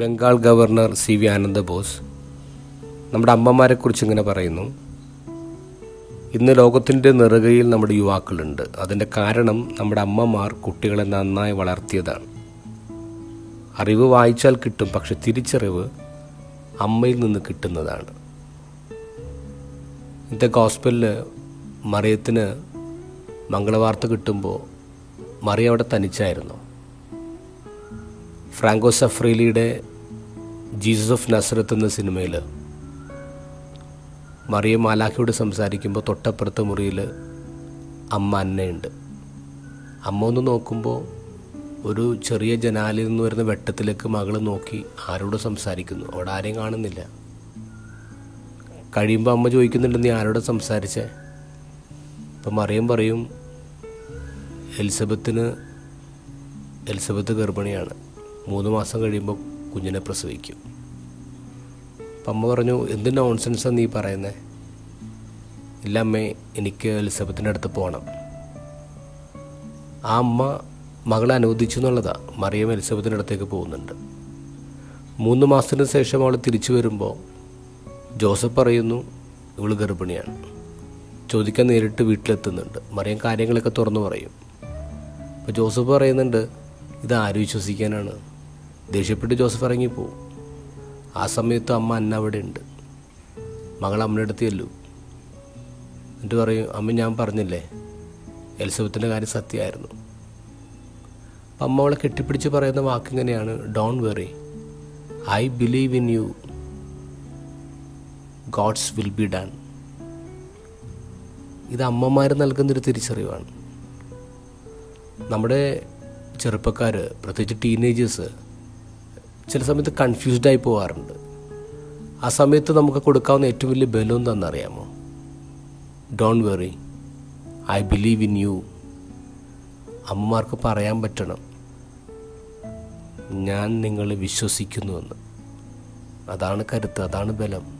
Bengal governor C V Ananda Bose നമ്മുടെ അമ്മമാരെക്കുറിച്ച് ഇങ്ങനെ പറയുന്നു. ഇന്ന് ലോകത്തിന്റെ നിറുകയിൽ നമ്മുടെ യുവാക്കളുണ്ട്. അതിന്റെ കാരണം നമ്മുടെ അമ്മമാർ കുട്ടികളെ നന്നായി വളർത്തിയതാണ്. അറിവ് വായിച്ചാൽ കിട്ടും പക്ഷെ തിരിച്ചറിവ് അമ്മയിൽ നിന്ന് കിട്ടുന്നതാണ്. ഇന്നത്തെ ഗോസ്പലിൽ മറിയത്തിന് മംഗളവാർത്ത കിട്ടുമ്പോൾ മറിയ അവിടെ തനിച്ചായിരുന്നു. ഫ്രാങ്കോ സഫ്രീലിയുടെ ജീസസ് ഓഫ് നസ്രത്ത് എന്ന സിനിമയിൽ മറിയ മാലാഖയോട് സംസാരിക്കുമ്പോൾ തൊട്ടപ്പുറത്തെ മുറിയിൽ അമ്മ അന്നയുണ്ട്. അമ്മ ഒന്ന് നോക്കുമ്പോൾ ഒരു ചെറിയ ജനാലിൽ നിന്ന് വരുന്ന വെട്ടത്തിലേക്ക് മകൾ നോക്കി ആരോട് സംസാരിക്കുന്നു. അവിടെ ആരെയും കാണുന്നില്ല. കഴിയുമ്പോൾ അമ്മ ചോദിക്കുന്നുണ്ട് നീ ആരോട് സംസാരിച്ചേ? അപ്പം മറിയം പറയും എലിസബത്തിന് എലിസബത്ത് ഗർഭിണിയാണ്. മൂന്ന് മാസം കഴിയുമ്പോൾ കുഞ്ഞിനെ പ്രസവിക്കും. അപ്പം അമ്മ പറഞ്ഞു എന്ത് നോൺസെൻസാണ് നീ പറയുന്നത് ഇല്ല അമ്മേ എനിക്ക് എലിസബത്തിന്റെ അടുത്ത് പോകണം ആ അമ്മ മകളെ അനുവദിച്ചു എന്നുള്ളതാ. മറിയം എലിസബത്തിന്റെ അടുത്തേക്ക് പോകുന്നുണ്ട്. മൂന്ന് മാസത്തിന് ശേഷം അവൾ തിരിച്ചു വരുമ്പോൾ ജോസഫ് പറയുന്നു ഇവൾ ഗർഭിണിയാണ്. ചോദിക്കാൻ നേരിട്ട് വീട്ടിലെത്തുന്നുണ്ട്. മറിയം കാര്യങ്ങളൊക്കെ തുറന്നു പറയും. അപ്പോൾ ജോസഫ് പറയുന്നുണ്ട് ഇത് ആര് വിശ്വസിക്കാനാണ്. ദേഷ്യപ്പെട്ട് ജോസഫ് ഇറങ്ങിപ്പോവും. ആ സമയത്ത് അമ്മ അന്ന അവിടെ ഉണ്ട് മകൾ അമ്മയുടെ ചെല്ലു. എന്നിട്ട് പറയും അമ്മ ഞാൻ പറഞ്ഞില്ലേ എലിസബത്തിന്റെ കാര്യം സത്യമായിരുന്നു. അപ്പം അമ്മ അവളെ കെട്ടിപ്പിടിച്ച് പറയുന്ന വാക്കിങ്ങനെയാണ് don't worry I believe in you God's will be done ഇത് അമ്മമാർ നൽകുന്നൊരു തിരിച്ചറിവാണ്. നമ്മുടെ ചെറുപ്പക്കാർ പ്രത്യേകിച്ച് ടീനേജേഴ്സ് ചില സമയത്ത് കൺഫ്യൂസ്ഡായി പോകാറുണ്ട്. ആ സമയത്ത് നമുക്ക് കൊടുക്കാവുന്ന ഏറ്റവും വലിയ ബലം എന്താണെന്നറിയാമോ? Don't worry I believe in you അമ്മമാർക്ക് പറയാൻ പറ്റണം. ഞാൻ നിങ്ങളെ വിശ്വസിക്കുന്നുവെന്ന്. അതാണ് കരുത്ത് അതാണ് ബലം.